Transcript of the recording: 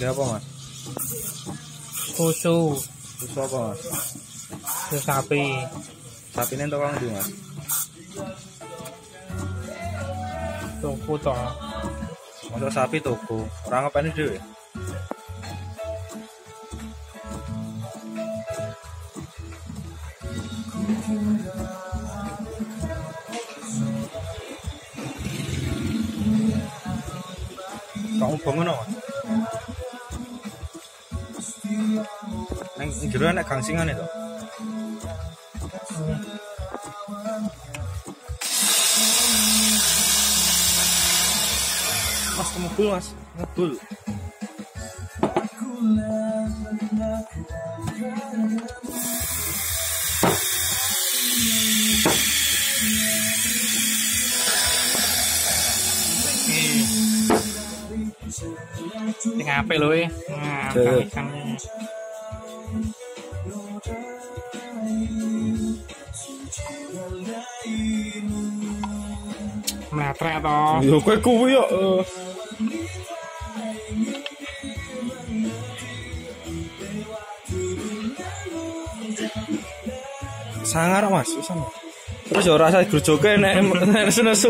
Ini apa mas? Susu, Susu apa mas? susu sapi. Sapi ini tukang di mas? Tuku to. Masuk sapi tuku. Orang apa ini dulu? Kamu bangun apa? Neng jero nek gangsingan itu. Mas ngebul mas, ngebul. Sing apik lho e. Nah, Tuh. ikan. Meletrek to. Yo kowe kuwi yo. Sangar mas, sangar. Terus yo rasa grujoke nek nek nesu